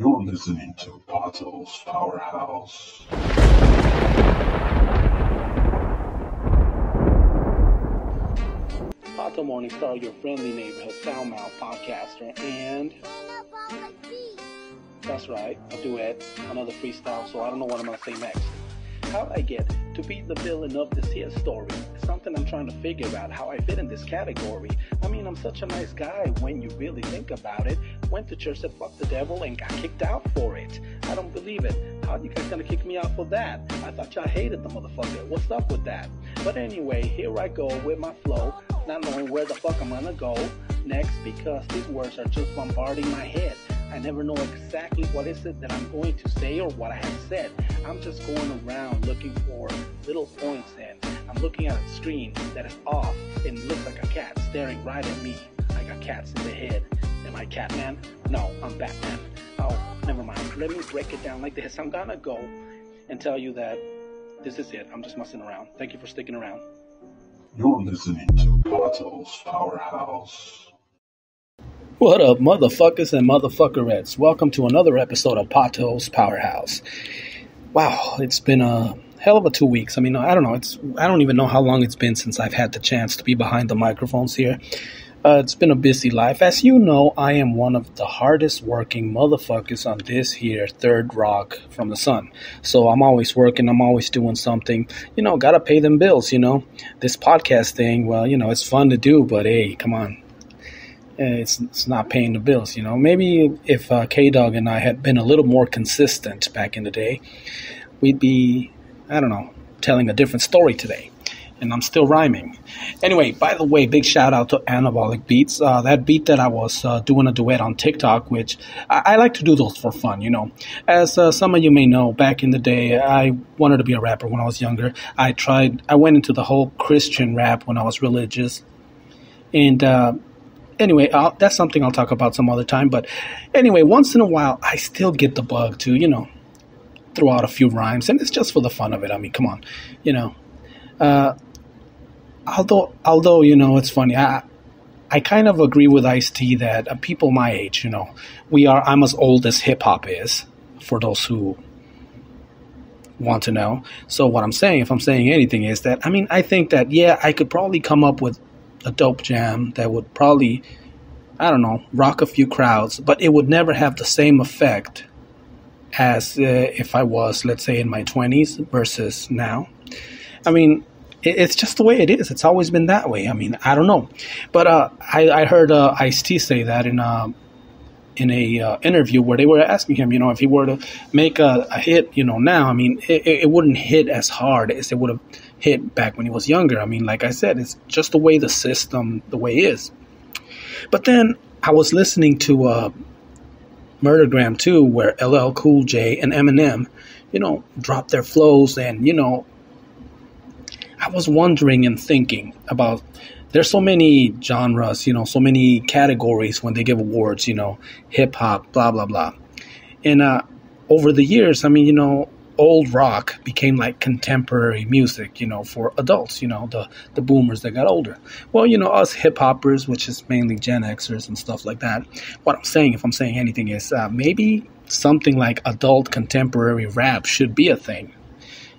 You're listening to Pato's Powerhouse. Pato Morningstar, your friendly neighborhood soundmouth podcaster, and that's right, a duet, another freestyle. So I don't know what I'm gonna say next. How I get to be the villain of this here story? Something I'm trying to figure out how I fit in this category. I mean, I'm such a nice guy when you really think about it. Went to church, said fuck the devil, and got kicked out for it. I don't believe it. How you guys gonna kick me out for that? I thought y'all hated the motherfucker. What's up with that? But anyway, here I go with my flow, not knowing where the fuck I'm gonna go next because these words are just bombarding my head. I never know exactly what is it that I'm going to say or what I have said. I'm just going around looking for little points and I'm looking at a screen that is off and looks like a cat staring right at me. I got cats in the head. Am I Catman? No, I'm Batman. Oh, never mind. Let me break it down like this. I'm gonna go and tell you that this is it. I'm just messing around. Thank you for sticking around. You're listening to Pato's Powerhouse. What up, motherfuckers and motherfuckerettes? Welcome to another episode of Pato's Powerhouse. Wow, it's been a hell of a two weeks. I mean, I don't know. It's I don't even know how long it's been since I've had the chance to be behind the microphones here. Uh, it's been a busy life. As you know, I am one of the hardest working motherfuckers on this here third rock from the sun. So I'm always working. I'm always doing something. You know, gotta pay them bills. You know, this podcast thing. Well, you know, it's fun to do, but hey, come on, it's it's not paying the bills. You know, maybe if uh, K Dog and I had been a little more consistent back in the day, we'd be I don't know telling a different story today. And I'm still rhyming. Anyway, by the way, big shout out to Anabolic Beats. Uh, that beat that I was uh, doing a duet on TikTok, which I, I, like to do those for fun, you know. As uh, some of you may know, back in the day, I wanted to be a rapper when I was younger. I tried, I went into the whole Christian rap when I was religious. And uh, anyway, I'll, that's something I'll talk about some other time. But anyway, once in a while, I still get the bug to, you know, throw out a few rhymes, and it's just for the fun of it. I mean, come on, you know. Uh, although, although you know, it's funny. I I kind of agree with Ice T that uh, people my age, you know, we are. I'm as old as hip hop is. For those who want to know. So what I'm saying, if I'm saying anything, is that I mean, I think that yeah, I could probably come up with a dope jam that would probably, I don't know, rock a few crowds, but it would never have the same effect as uh, if I was, let's say, in my 20s versus now. I mean, it, it's just the way it is. It's always been that way. I mean, I don't know. But uh, I, I, heard uh, Ice T say that in a, uh, in a uh, interview where they were asking him, you know, if he were to make a, a hit, you know, now, I mean, it, it wouldn't hit as hard as it would have hit back when he was younger. I mean, like I said, it's just the way the system, the way is. But then I was listening to uh, Murdergram Deux, where LL Cool J and Eminem, you know, dropped their flows, and you know, I was wondering and thinking about. There's so many genres, you know, so many categories when they give awards, you know, hip hop, blah blah blah, and uh, over the years, I mean, you know, old rock became like contemporary music, you know, for adults, you know, the, the boomers that got older. Well, you know, us hip hoppers, which is mainly Gen Xers and stuff like that, what I'm saying, if I'm saying anything, is uh, maybe something like adult contemporary rap should be a thing.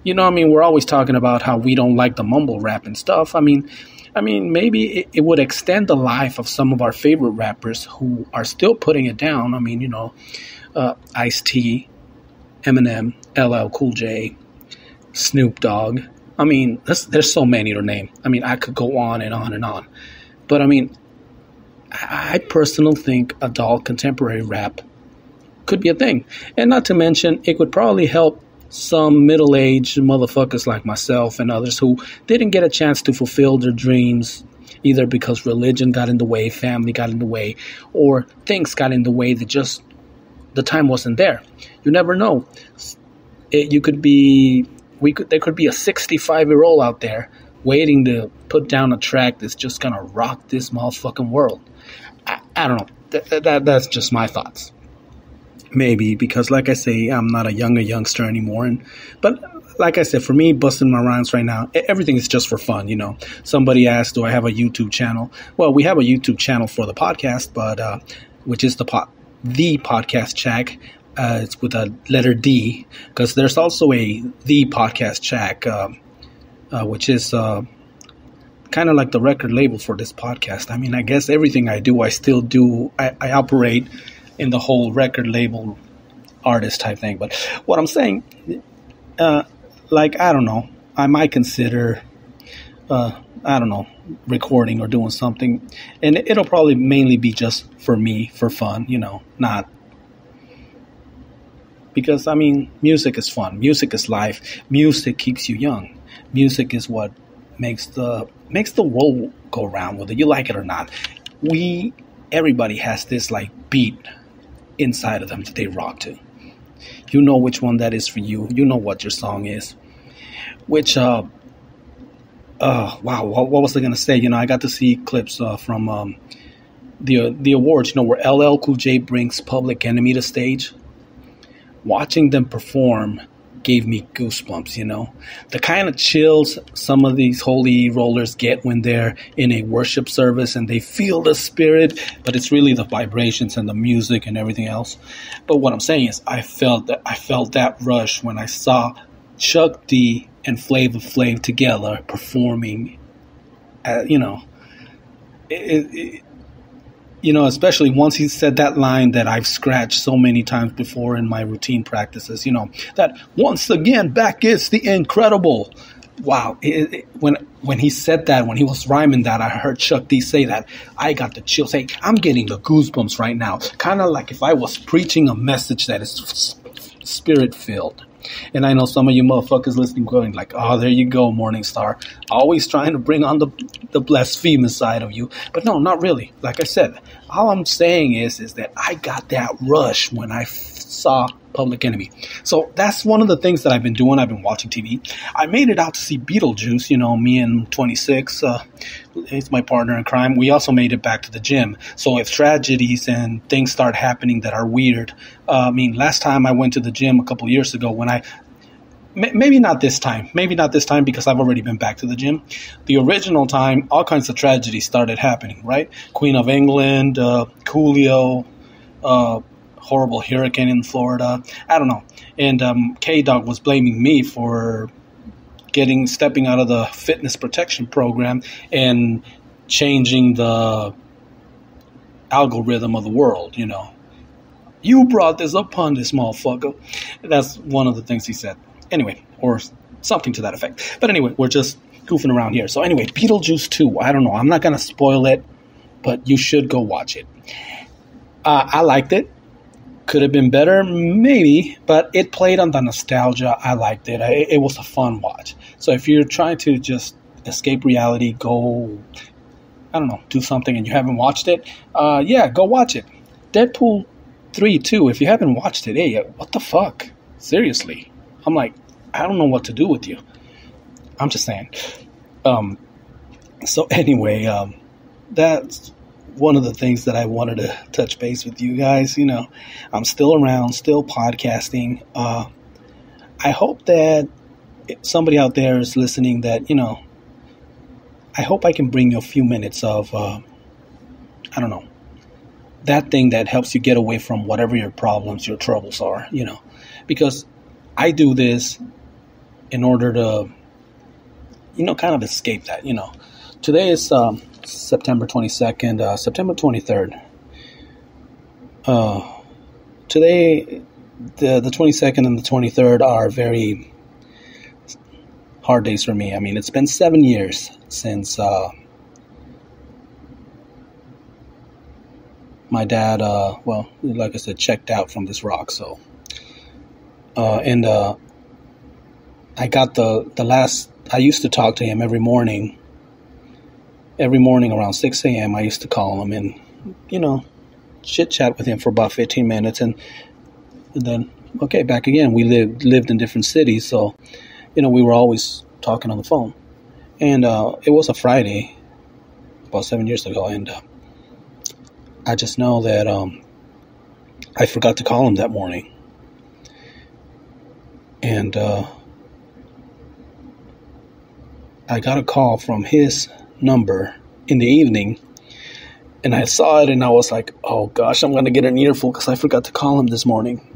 You know, I mean, we're always talking about how we don't like the mumble rap and stuff. I mean, I mean, maybe it, it would extend the life of some of our favorite rappers who are still putting it down. I mean, you know, uh, Ice T, Eminem, LL Cool J, Snoop Dogg. I mean, there's so many to name. I mean, I could go on and on and on. But I mean, I personally think adult contemporary rap could be a thing. And not to mention, it would probably help some middle aged motherfuckers like myself and others who didn't get a chance to fulfill their dreams either because religion got in the way, family got in the way, or things got in the way that just the time wasn't there. You never know. It, you could be we could there could be a 65 year old out there waiting to put down a track that's just gonna rock this motherfucking world. I, I don't know. That, that that's just my thoughts. Maybe because, like I say, I'm not a younger youngster anymore, and but like I said, for me, busting my rhymes right now, everything is just for fun. You know, somebody asked, "Do I have a YouTube channel?" Well, we have a YouTube channel for the podcast, but uh, which is the pot the podcast Shack. Uh, it's with a letter D because there's also a the podcast Jack, uh, uh, which is uh, kind of like the record label for this podcast. I mean, I guess everything I do, I still do. I, I operate in the whole record label artist type thing. But what I'm saying, uh, like I don't know, I might consider, uh, I don't know, recording or doing something, and it'll probably mainly be just for me for fun, you know, not because I mean, music is fun, music is life, music keeps you young, music is what makes the makes the world go around, whether you like it or not. We everybody has this like beat inside of them that they rock to. You know which one that is for you. You know what your song is. Which, uh, uh, wow, what, what was I gonna say? You know, I got to see clips uh, from um, the the awards. You know, where LL Cool J brings Public Enemy to stage. Watching them perform gave me goosebumps, you know. The kind of chills some of these holy rollers get when they're in a worship service and they feel the spirit, but it's really the vibrations and the music and everything else. But what I'm saying is I felt that I felt that rush when I saw Chuck D and Flavor Flav together performing uh, you know, it, it, you know, especially once he said that line that I've scratched so many times before in my routine practices, you know, that once again, back is the incredible. Wow. It, it, when when he said that, when he was rhyming that, I heard Chuck D say that, I got the chills. Hey, I'm getting the goosebumps right now. Kind of like if I was preaching a message that is spirit filled. And I know some of you motherfuckers listening going like, oh, there you go, Morningstar. Always trying to bring on the, the blasphemous side of you. But no, not really. Like I said, all I'm saying is, is that I got that rush when I saw Public Enemy. So that's one of the things that I've been doing. I've been watching TV. I made it out to see Beetlejuice. You know, me and 26, uh, he's my partner in crime. We also made it back to the gym. So if tragedies and things start happening that are weird, uh, I mean, last time I went to the gym a couple years ago when I maybe not this time. Maybe not this time because I've already been back to the gym. The original time, all kinds of tragedies started happening, right? Queen of England, uh, Coolio, uh, horrible hurricane in Florida. I don't know. And um, K Dog was blaming me for getting stepping out of the fitness protection program and changing the algorithm of the world. You know, you brought this upon this motherfucker. That's one of the things he said. Anyway, or something to that effect. But anyway, we're just goofing around here. So anyway, Beetlejuice 2. I don't know. I'm not gonna spoil it, but you should go watch it. Uh, I liked it. Could have been better, maybe, but it played on the nostalgia. I liked it. I, it was a fun watch. So if you're trying to just escape reality, go, I don't know, do something and you haven't watched it, uh, yeah, go watch it. Deadpool 3, too. If you haven't watched it, hey, what the fuck? Seriously. I'm like, I don't know what to do with you. I'm just saying. Um, so anyway, um, that's one of the things that I wanted to touch base with you guys. You know, I'm still around, still podcasting. Uh, I hope that somebody out there is listening that, you know, I hope I can bring you a few minutes of, uh, I don't know, that thing that helps you get away from whatever your problems, your troubles are, you know, because I do this in order to, you know, kind of escape that, you know. Today is, um, September 22nd, uh, September 23rd. Uh, today, the the 22nd and the 23rd are very hard days for me. I mean, it's been seven years since uh, my dad, uh, well, like I said, checked out from this rock. So, uh, and uh, I got the the last. I used to talk to him every morning every morning around 6 a.m. I used to call him and, you know, chit chat with him for about 15 minutes. And, and then, okay, back again. We lived, lived in different cities. So, you know, we were always talking on the phone. And uh, it was a Friday about seven years ago. And uh, I just know that um, I forgot to call him that morning. And uh, I got a call from his number in the evening and I saw it and I was like, oh gosh, I'm going to get an earful because I forgot to call him this morning.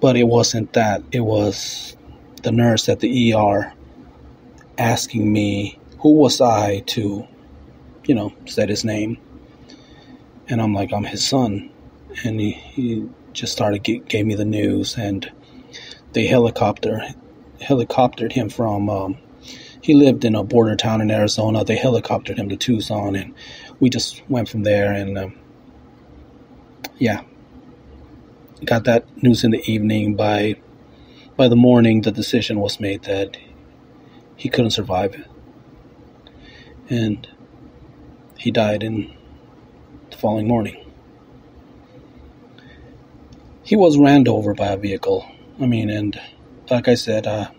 But it wasn't that. It was the nurse at the ER asking me who was I to, you know, said his name. And I'm like, I'm his son. And he, he just started, gave me the news, and they helicopter helicoptered him from um, he lived in a border town in Arizona. They helicoptered him to Tucson, and we just went from there. And um, yeah, got that news in the evening. By by the morning, the decision was made that he couldn't survive and he died in the following morning. He was ran over by a vehicle. I mean, and like I said, uh,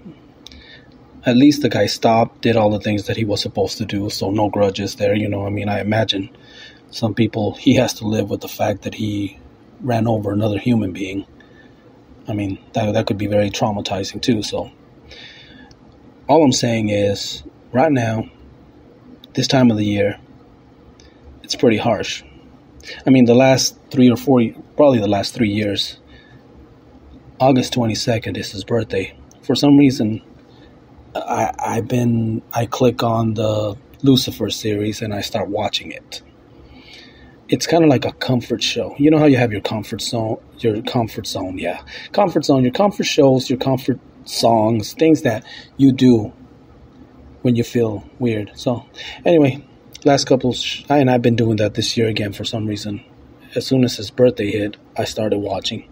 at least the guy stopped, did all the things that he was supposed to do, so no grudges there. You know, I mean, I imagine some people, he has to live with the fact that he ran over another human being. I mean, that, that could be very traumatizing too. So, all I'm saying is, right now, this time of the year, it's pretty harsh. I mean, the last three or four, probably the last three years, August 22nd is his birthday. For some reason, I, I've been I click on the Lucifer series and I start watching it. It's kind of like a comfort show. You know how you have your comfort zone, your comfort zone, yeah, comfort zone, your comfort shows, your comfort songs, things that you do when you feel weird. So, anyway, last couple, sh- and I've been doing that this year again for some reason. As soon as his birthday hit, I started watching.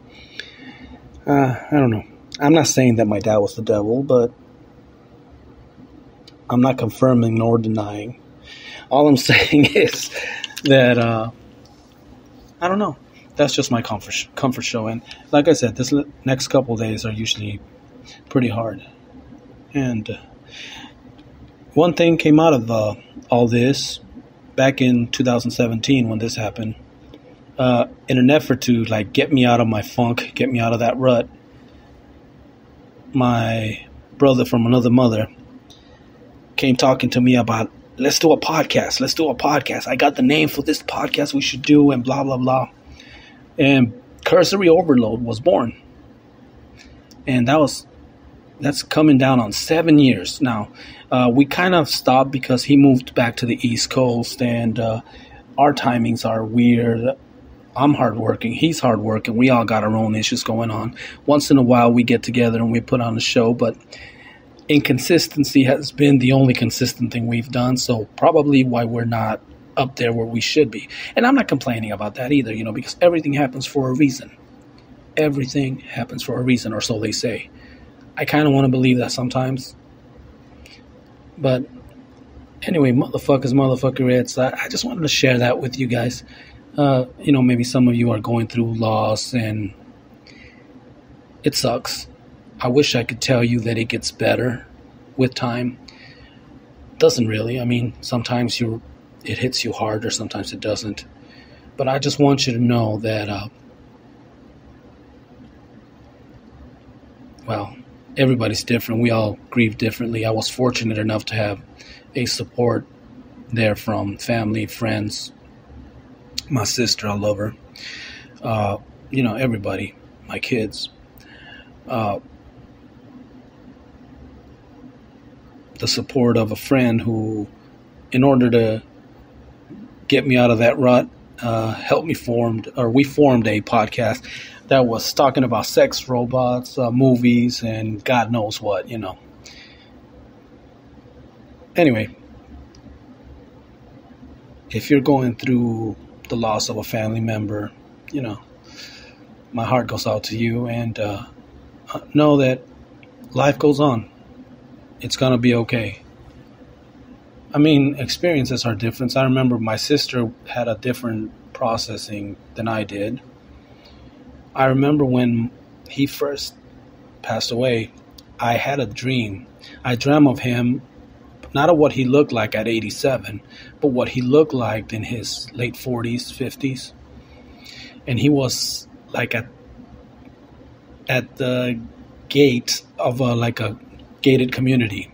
Uh, I don't know. I'm not saying that my dad was the devil, but I'm not confirming nor denying. All I'm saying is that uh, I don't know. That's just my comfort comfort show, and like I said, this next couple days are usually pretty hard. And uh, one thing came out of uh, all this back in 2017 when this happened. Uh, in an effort to like get me out of my funk, get me out of that rut, my brother from another mother came talking to me about let's do a podcast. Let's do a podcast. I got the name for this podcast we should do, and blah blah blah. And cursory overload was born, and that was that's coming down on seven years now. Uh, we kind of stopped because he moved back to the East Coast, and uh, our timings are weird. I'm hardworking. He's hardworking. We all got our own issues going on. Once in a while, we get together and we put on a show, but inconsistency has been the only consistent thing we've done. So probably why we're not up there where we should be. And I'm not complaining about that either, you know, because everything happens for a reason. Everything happens for a reason, or so they say. I kind of want to believe that sometimes. But anyway, motherfuckers, motherfuckerettes, I, I just wanted to share that with you guys. Uh, you know, maybe some of you are going through loss and it sucks. I wish I could tell you that it gets better with time. Doesn't really. I mean, sometimes you it hits you hard, or sometimes it doesn't. But I just want you to know that, uh, well, everybody's different. We all grieve differently. I was fortunate enough to have a support there from family, friends, my sister. I love her. Uh, you know, everybody, my kids. Uh, the support of a friend who, in order to get me out of that rut, uh, helped me formed or we formed a podcast that was talking about sex robots, uh, movies, and God knows what, you know. Anyway, if you're going through the loss of a family member, you know, my heart goes out to you, and uh, know that life goes on it's gonna be okay. I mean, experiences are different. I remember my sister had a different processing than I did. I remember when he first passed away, I had a dream. I dreamt of him, not of what he looked like at 87, but what he looked like in his late 40s, 50s. And he was like at at the gate of a like a gated community.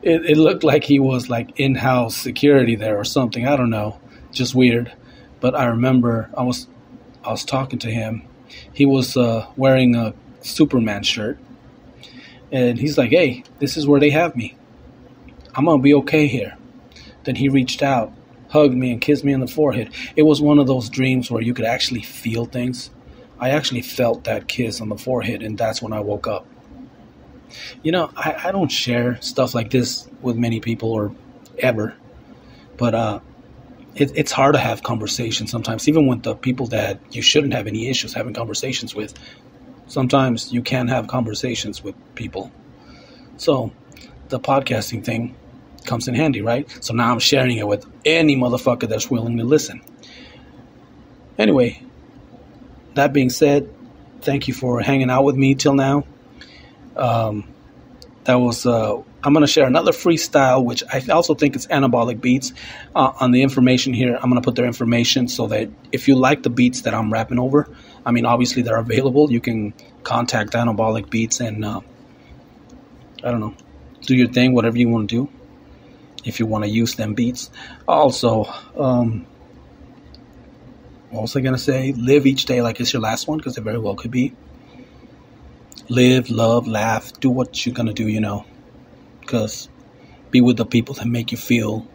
It, it looked like he was like in-house security there or something. I don't know, just weird. But I remember I was I was talking to him. He was uh, wearing a Superman shirt. And he's like, hey, this is where they have me. I'm going to be okay here. Then he reached out, hugged me, and kissed me on the forehead. It was one of those dreams where you could actually feel things. I actually felt that kiss on the forehead, and that's when I woke up. You know, I, I don't share stuff like this with many people or ever, but uh, it, it's hard to have conversations sometimes, even with the people that you shouldn't have any issues having conversations with. Sometimes you can have conversations with people. So the podcasting thing comes in handy, right? So now I'm sharing it with any motherfucker that's willing to listen. Anyway, that being said, thank you for hanging out with me till now. Um, that was uh, I'm going to share another freestyle, which I also think is Anabolic Beats. Uh, on the information here, I'm going to put their information so that if you like the beats that I'm rapping over, I mean, obviously they're available. You can contact Anabolic Beats and uh, I don't know, do your thing, whatever you want to do. If you want to use them beats, also, um, what was I gonna say? Live each day like it's your last one, because it very well could be live, love, laugh, do what you're gonna do, you know. Because be with the people that make you feel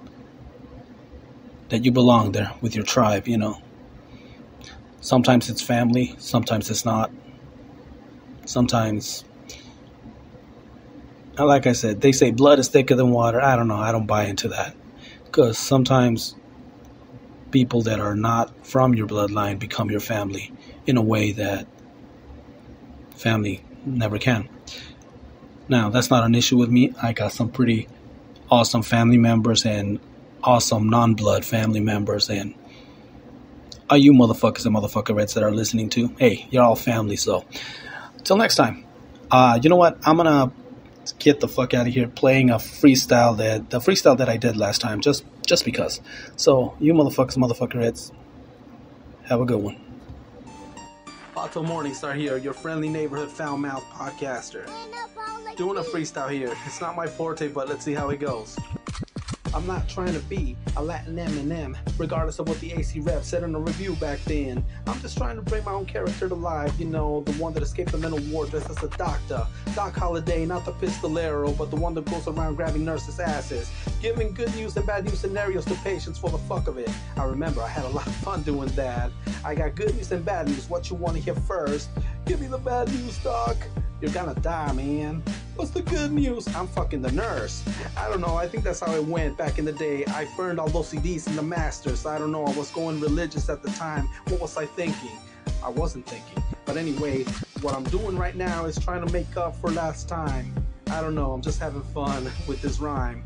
that you belong there with your tribe, you know. Sometimes it's family, sometimes it's not. Sometimes, like I said, they say blood is thicker than water. I don't know. I don't buy into that. Because sometimes people that are not from your bloodline become your family in a way that family never can. Now, that's not an issue with me. I got some pretty awesome family members and awesome non blood family members. And all you motherfuckers and motherfucker motherfuckerettes that are listening to, hey, you're all family. So, till next time. Uh, you know what? I'm to get the fuck out of here playing a freestyle that the freestyle that I did last time just just because. So, you motherfuckers, motherfucker motherfuckerettes, have a good one. Pato Morningstar here, your friendly neighborhood foul mouth podcaster. Doing a freestyle here. It's not my forte, but let's see how it goes. I'm not trying to be a Latin Eminem, regardless of what the AC rep said in a review back then. I'm just trying to bring my own character to life, you know, the one that escaped the mental ward dressed as a doctor. Doc Holliday, not the pistolero, but the one that goes around grabbing nurses' asses, giving good news and bad news scenarios to patients for the fuck of it. I remember I had a lot of fun doing that. I got good news and bad news. What you want to hear first? Give me the bad news, Doc. You're gonna die, man. What's the good news? I'm fucking the nurse. I don't know. I think that's how it went back in the day. I burned all those CDs in the masters. I don't know. I was going religious at the time. What was I thinking? I wasn't thinking. But anyway, what I'm doing right now is trying to make up for last time. I don't know. I'm just having fun with this rhyme.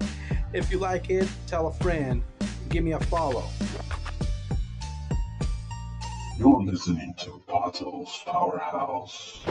If you like it, tell a friend. Give me a follow. You're listening to Pato's Powerhouse.